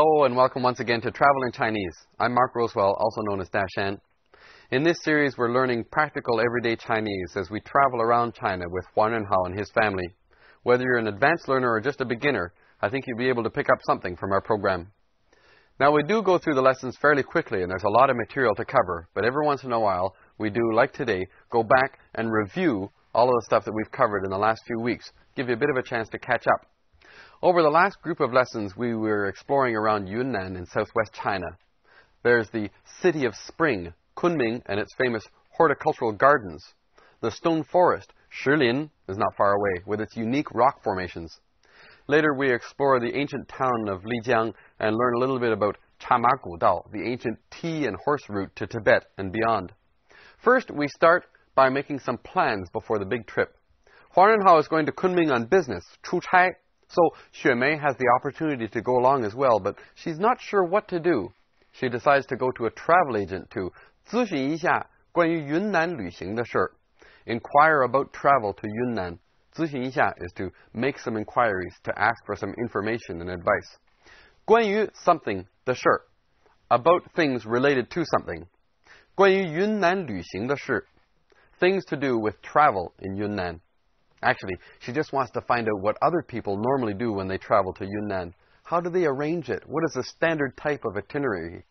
Hello and welcome once again to Travel in Chinese. I'm Mark Rowswell, also known as Dashan. In this series, we're learning practical everyday Chinese as we travel around China with Huan Renhao and his family. Whether you're an advanced learner or just a beginner, I think you'll be able to pick up something from our program. Now, we do go through the lessons fairly quickly, and there's a lot of material to cover, but every once in a while, we do, like today, go back and review all of the stuff that we've covered in the last few weeks, give you a bit of a chance to catch up. Over the last group of lessons, we were exploring around Yunnan in southwest China. There's the City of Spring, Kunming, and its famous horticultural gardens. The stone forest, Shilin, is not far away, with its unique rock formations. Later, we explore the ancient town of Lijiang and learn a little bit about Chamagu Dao, the ancient tea and horse route to Tibet and beyond. First, we start by making some plans before the big trip. Huan Renhao is going to Kunming on business, 出差, so Xuemei has the opportunity to go along as well, but she's not sure what to do. She decides to go to a travel agent to 咨询一下关于云南旅行的事儿. Inquire about travel to Yunnan. 咨询一下 is to make some inquiries, to ask for some information and advice. 关于 something 的事儿 about things related to something. 关于云南旅行的事 things to do with travel in Yunnan. Actually, she just wants to find out what other people normally do when they travel to Yunnan. How do they arrange it? What is the standard type of itinerary?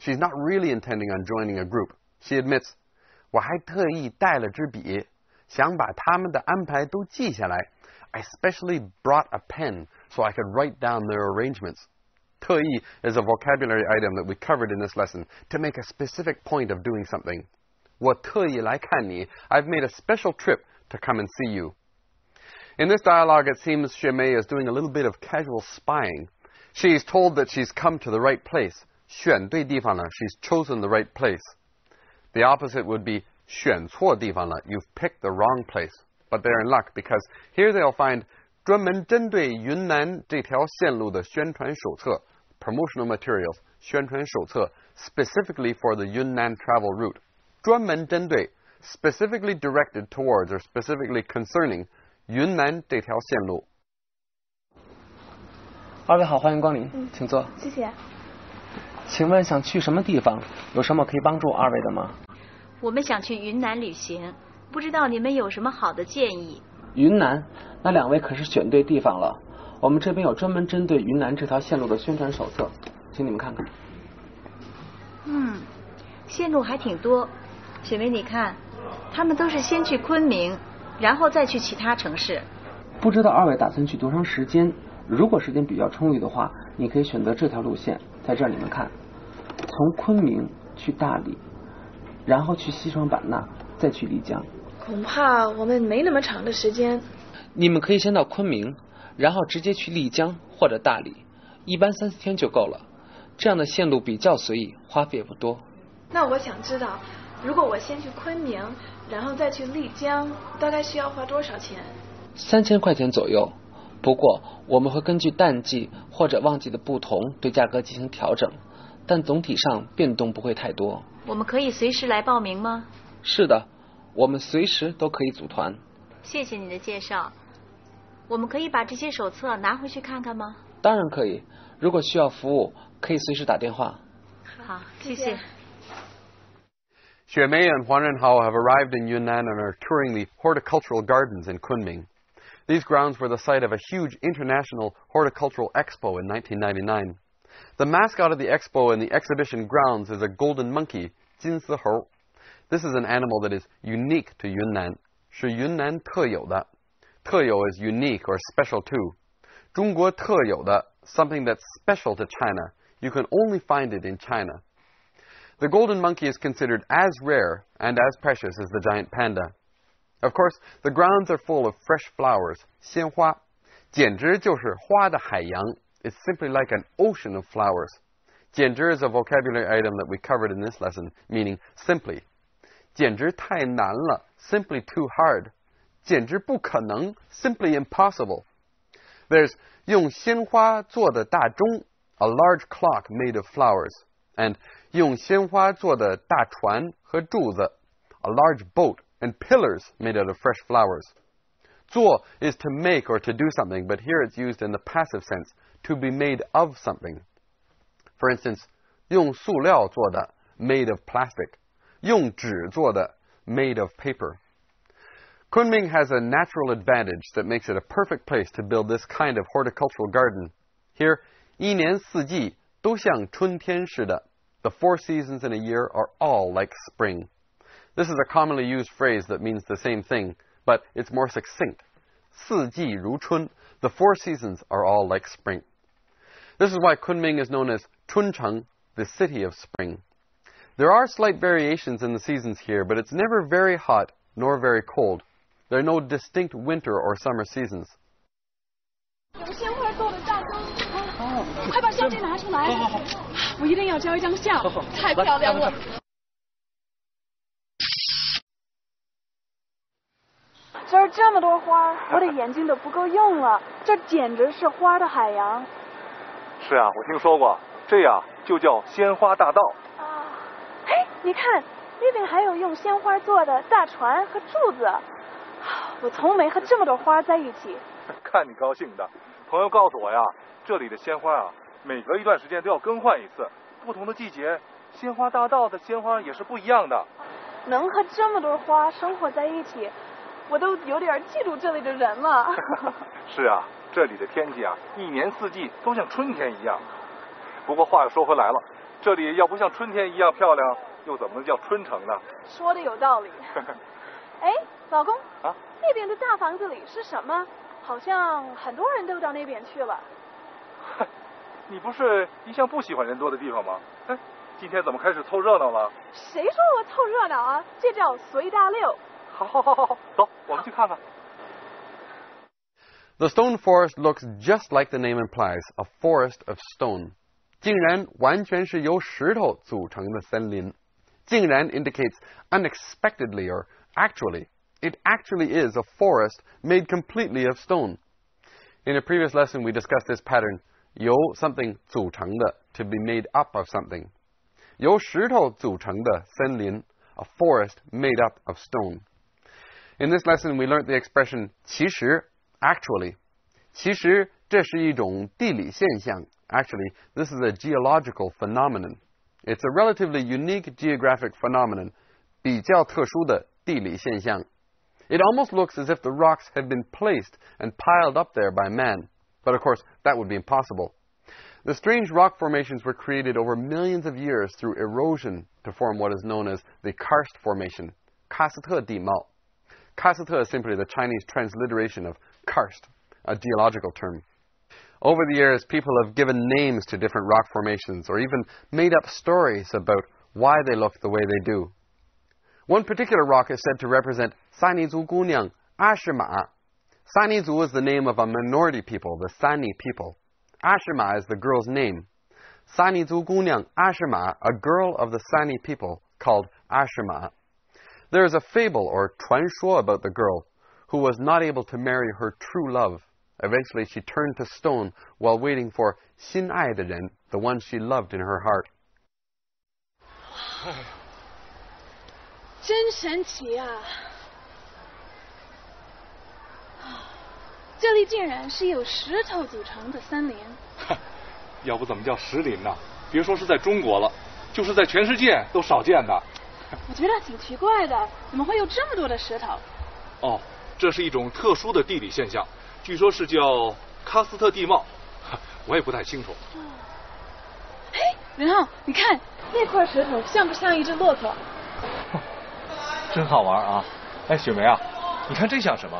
She's not really intending on joining a group. She admits, 我还特意带了支笔，想把他们的安排都记下来。I specially brought a pen so I could write down their arrangements. 特意 is a vocabulary item that we covered in this lesson to make a specific point of doing something. 我特意来看你. I've made a special trip to come and see you. In this dialogue, it seems Xuemei is doing a little bit of casual spying. She's told that she's come to the right place. 选对地方了, she's chosen the right place. The opposite would be 选错地方了, you've picked the wrong place. But they're in luck because here they'll find 专门针对云南这条线路的宣传手册 （promotional materials） 宣传手册 specifically for the Yunnan travel route. 专门针对 specifically directed towards or specifically concerning 云南这条线路。二位好，欢迎光临，嗯请坐。谢谢。请问想去什么地方？有什么可以帮助二位的吗？我们想去云南旅行，不知道你们有什么好的建议？云南，那两位可是选对地方了。我们这边有专门针对云南这条线路的宣传手册，请你们看看。嗯，线路还挺多。雪梅，你看，他们都是先去昆明，然后再去其他城市。不知道二位打算去多长时间？如果时间比较充裕的话，你可以选择这条路线。在这儿你们看，从昆明去大理，然后去西双版纳，再去丽江。恐怕我们没那么长的时间。你们可以先到昆明，然后直接去丽江或者大理，一般三四天就够了。这样的线路比较随意，花费也不多。那我想知道，如果我先去昆明，然后再去丽江，大概需要花多少钱？三千块钱左右。不过我们会根据淡季或者旺季的不同对价格进行调整，但总体上变动不会太多。我们可以随时来报名吗？是的，我们随时都可以组团。谢谢你的介绍。我们可以把这些手册拿回去看看吗？当然可以，如果需要服务，可以随时打电话。好，谢谢谢谢。Xuemei and Huan Renhao have arrived in Yunnan and are touring the horticultural gardens in Kunming. These grounds were the site of a huge international horticultural expo in 1999. The mascot of the expo and the exhibition grounds is a golden monkey, Jinsihou. This is an animal that is unique to Yunnan. 是云南特有的。特有 is unique or special to. 中国特有的 something that's special to China. You can only find it in China. The golden monkey is considered as rare and as precious as the giant panda. Of course, the grounds are full of fresh flowers, 鲜花，简直就是花的海洋. It's simply like an ocean of flowers. 简直 is a vocabulary item that we covered in this lesson, meaning simply. 简直太难了, simply too hard. 简直不可能, simply impossible. There's 用鲜花做的大钟, a large clock made of flowers, and 用鲜花做的大船和柱子, a large boat and pillars made out of fresh flowers. 做 is to make or to do something, but here it's used in the passive sense, to be made of something. For instance, 用塑料做的 made of plastic, 用纸做的 made of paper. Kunming has a natural advantage that makes it a perfect place to build this kind of horticultural garden. Here, 一年四季 都像春天似的. The four seasons in a year are all like spring. This is a commonly used phrase that means the same thing, but it's more succinct. 四季如春. The four seasons are all like spring. This is why Kunming is known as Chuncheng, the city of spring. There are slight variations in the seasons here, but it's never very hot nor very cold. There are no distinct winter or summer seasons. 有鲜花做的大灯，快把相机拿出来，我一定要照一张相，太漂亮了。这儿这么多花，我的眼睛都不够用了，这简直是花的海洋。是啊，我听说过，这呀就叫鲜花大道。啊，嘿，你看那边还有用鲜花做的大船和柱子，我从没和这么多花在一起。看你高兴的，朋友告诉我呀，这里的鲜花啊，每隔一段时间都要更换一次，不同的季节，鲜花大道的鲜花也是不一样的。能和这么多花生活在一起，我都有点记住这里的人了。是啊，这里的天气啊，一年四季都像春天一样。不过话又说回来了，这里要不像春天一样漂亮，又怎么能叫春城呢？说的有道理。哎，老公，啊，那边的大房子里是什么？好像很多人都到那边去了。你不是一向不喜欢人多的地方吗？哎，今天怎么开始凑热闹了？谁说我凑热闹啊？这叫随大溜。好，好，好，好，好，走，我们去看看。 The stone forest looks just like the name implies, a forest of stone. 竟然完全是由石头组成的森林。竟然 indicates unexpectedly or actually. It actually is a forest made completely of stone. In a previous lesson, we discussed this pattern, 由 something 组成的 to be made up of something. 由石头组成的森林 a forest made up of stone. In this lesson, we learned the expression 其实 actually. 其实这是一种地理现象. Actually, this is a geological phenomenon. It's a relatively unique geographic phenomenon. 比较特殊的地理现象. It almost looks as if the rocks had been placed and piled up there by man. But of course, that would be impossible. The strange rock formations were created over millions of years through erosion to form what is known as the karst formation, 喀斯特地貌. Kasita is simply the Chinese transliteration of karst, a geological term. Over the years, people have given names to different rock formations or even made up stories about why they look the way they do. One particular rock is said to represent Sani Zu Guniang, Ashima. Sani Zu is the name of a minority people, the Sani people. Ashima is the girl's name. Sani Zu Guniang Ashima, a girl of the Sani people called Ashima. There is a fable or chuan shuo about the girl who was not able to marry her true love. Eventually, she turned to stone while waiting for Xin Ai the one she loved in her heart. 真神奇啊！这里竟然是由石头组成的森林。要不怎么叫石林呢？别说是在中国了，就是在全世界都少见的。我觉得挺奇怪的，怎么会有这么多的石头？哦，这是一种特殊的地理现象，据说是叫喀斯特地貌，我也不太清楚。嘿，任浩，你看那块石头像不像一只骆驼？真好玩啊！哎，雪梅啊，你看这像什么？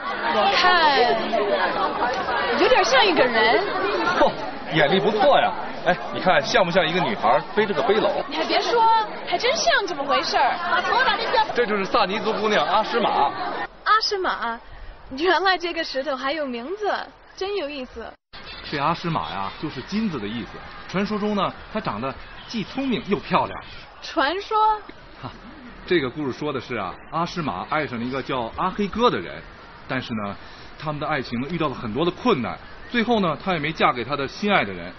我看有点像一个人。嚯、眼力不错呀！哎，你看像不像一个女孩背着个背篓？你还别说，还真像这么回事儿。这就是萨尼族姑娘阿诗玛。阿诗玛，原来这个石头还有名字，真有意思。这阿诗玛呀，就是金子的意思。传说中呢，她长得既聪明又漂亮。传说？哈，这个故事说的是啊，阿诗玛爱上了一个叫阿黑哥的人，但是呢，他们的爱情遇到了很多的困难，最后呢，她也没嫁给她的心爱的人，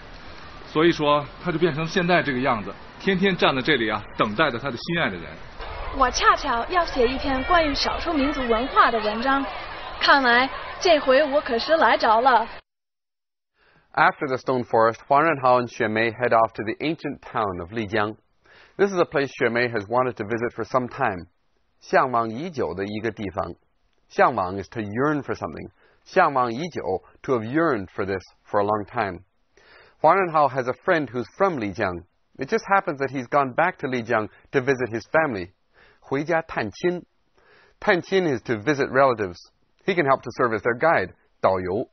所以说她就变成现在这个样子，天天站在这里啊，等待着她的心爱的人。我恰巧要写一篇关于少数民族文化的文章，看来这回我可是来着了。After the stone forest, Huang Renhao and Xue Mei head off to the ancient town of Lijiang. This is a place Xue Mei has wanted to visit for some time. 向往已久的一个地方。向往 is to yearn for something. 向往已久 to have yearned for this for a long time. Huang Renhao has a friend who's from Lijiang. It just happens that he's gone back to Lijiang to visit his family. 回家探亲。探亲 is to visit relatives. He can help to serve as their guide, 导游.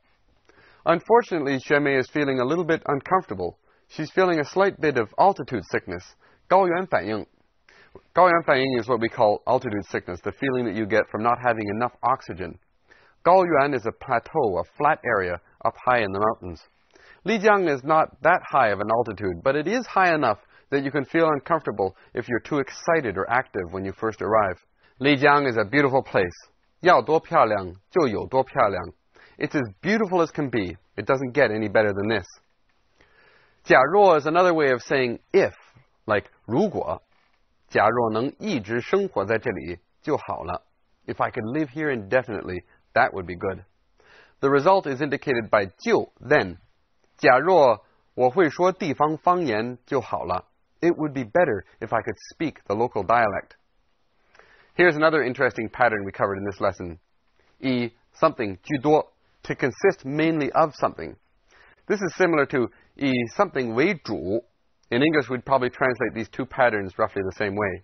Unfortunately, Xue Mei is feeling a little bit uncomfortable. She's feeling a slight bit of altitude sickness, 高原反应.高原反应 is what we call altitude sickness, the feeling that you get from not having enough oxygen. 高原 is a plateau, a flat area up high in the mountains. Lijiang is not that high of an altitude, but it is high enough that you can feel uncomfortable if you're too excited or active when you first arrive. Lijiang is a beautiful place. 要多漂亮就有多漂亮. It's as beautiful as can be. It doesn't get any better than this. 假若 is another way of saying if, like 如果。假若能一直生活在这里就好了. If I could live here indefinitely, that would be good. The result is indicated by 就 then. 假若我会说地方方言就好了. It would be better if I could speak the local dialect. Here's another interesting pattern we covered in this lesson. 以 something 居多 to consist mainly of something. This is similar to 以 something 为主 in English, we'd probably translate these two patterns roughly the same way.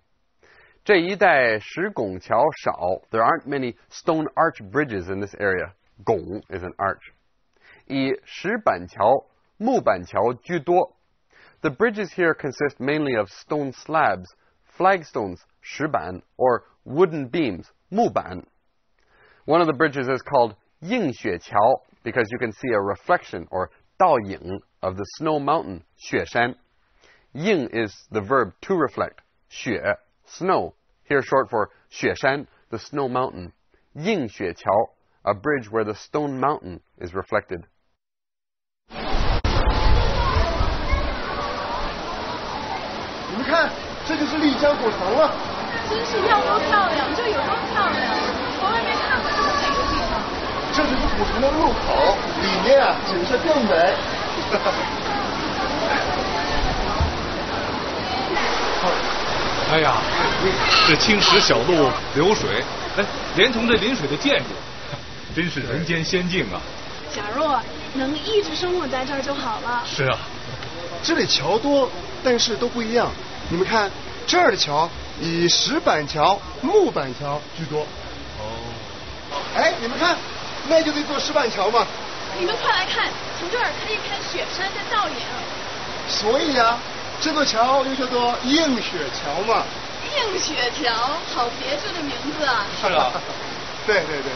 这一带石拱桥少. There aren't many stone arch bridges in this area. 拱 is an arch. 以石板桥、木板桥居多. The bridges here consist mainly of stone slabs, flagstones, 石板, or wooden beams, 木板. One of the bridges is called 映雪桥 because you can see a reflection or 倒影 of the snow mountain, 雪山. Ying is the verb to reflect. 雪, snow. Here short for 雪山, the snow mountain. Ying 雪桥, a bridge where the stone mountain is reflected. 城的入口，里面啊景色更美。哎呀，这青石小路流水，哎，连同这临水的建筑，真是人间仙境啊！假若能一直生活在这儿就好了。是啊，这里桥多，但是都不一样。你们看，这儿的桥以石板桥、木板桥居多。哦。哎，你们看，那就是一座石板桥嘛。你们快来看，从这儿可以看雪山的倒影。所以啊。这座桥又叫做映雪桥嘛？映雪桥，好别致的名字啊！是啊，对对对。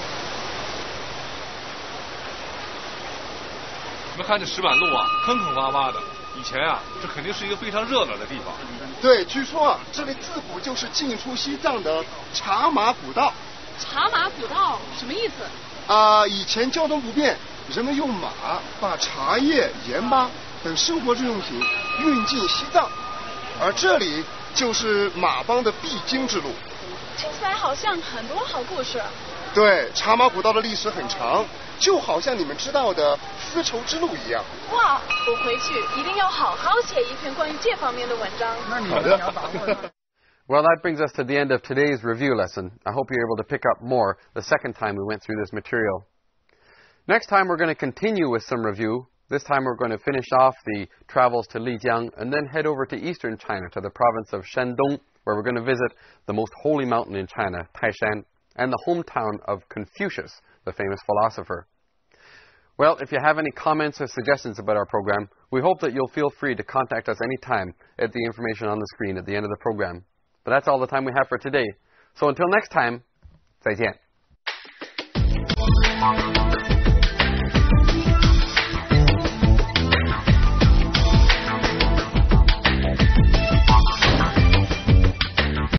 你们看这石板路啊，坑坑洼洼的。以前啊，这肯定是一个非常热闹的地方。对，据说啊，这里自古就是进出西藏的茶马古道。茶马古道什么意思？啊，以前交通不便，人们用马把茶叶、盐巴。等生活日用品运进西藏，而这里就是马帮的必经之路。听起来好像很多好故事。对，茶马古道的历史很长，就好像你们知道的丝绸之路一样。哇，我回去一定要好好写一篇关于这方面的文章。好的。Well, that brings us to the end of today's review lesson. I hope you're able to pick up more the second time we went through this material. Next time, we're going to continue with some review this time we're going to finish off the travels to Lijiang and then head over to eastern China to the province of Shandong, where we're going to visit the most holy mountain in China, Taishan, and the hometown of Confucius, the famous philosopher. Well, if you have any comments or suggestions about our program, we hope that you'll feel free to contact us anytime at the information on the screen at the end of the program. But that's all the time we have for today. So until next time, 再见。